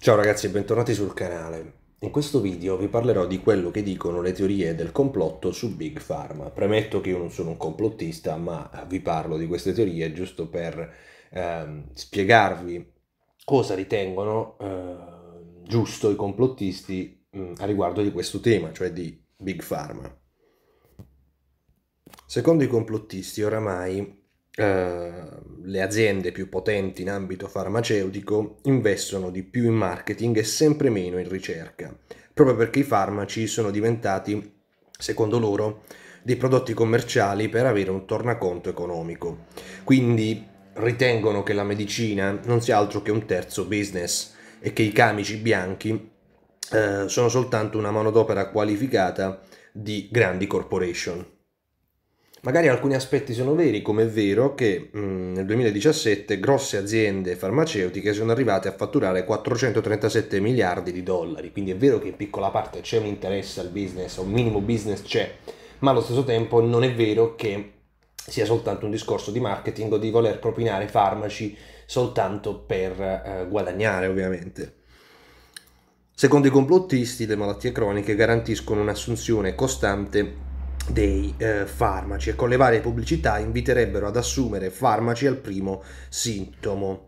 Ciao ragazzi e bentornati sul canale. In questo video vi parlerò di quello che dicono le teorie del complotto su Big Pharma. Premetto che io non sono un complottista, ma vi parlo di queste teorie giusto per ehm, spiegarvi cosa ritengono eh, giusto i complottisti mh, mm, a riguardo di questo tema, cioè di Big Pharma. Secondo i complottisti oramai eh, le aziende più potenti in ambito farmaceutico investono di più in marketing e sempre meno in ricerca, proprio perché i farmaci sono diventati, secondo loro, dei prodotti commerciali per avere un tornaconto economico. Quindi ritengono che la medicina non sia altro che un terzo business e che i camici bianchi eh, sono soltanto una manodopera qualificata di grandi corporation. Magari alcuni aspetti sono veri, come è vero che mh, mm, nel 2017 grosse aziende farmaceutiche sono arrivate a fatturare 437 miliardi di dollari, quindi è vero che in piccola parte c'è un interesse al business, un minimo business c'è, ma allo stesso tempo non è vero che sia soltanto un discorso di marketing o di voler propinare farmaci soltanto per eh, guadagnare ovviamente. Secondo i complottisti le malattie croniche garantiscono un'assunzione costante dei eh, farmaci e con le varie pubblicità inviterebbero ad assumere farmaci al primo sintomo.